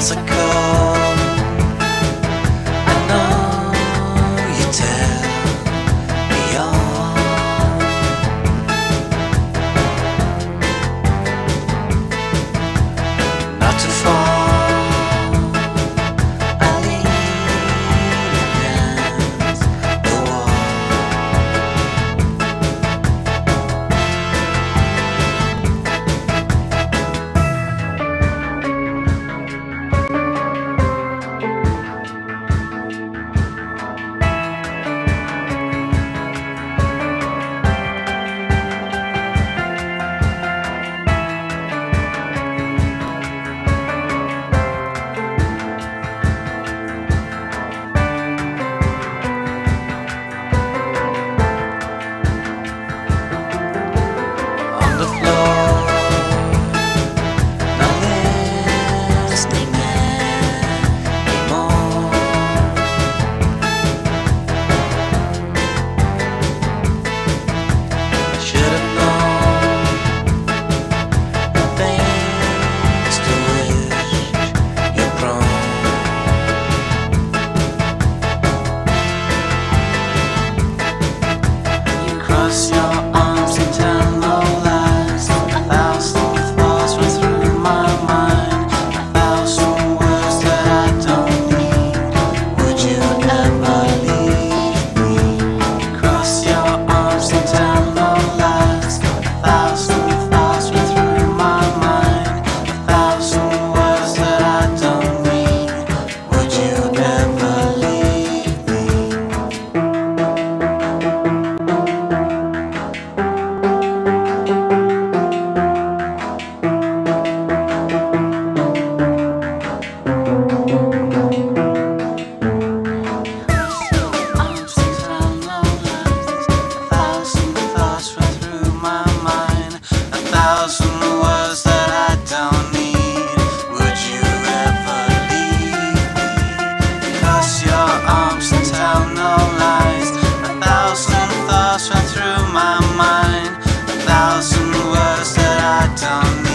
classical. Márcia. through my mind a thousand words that I don't know.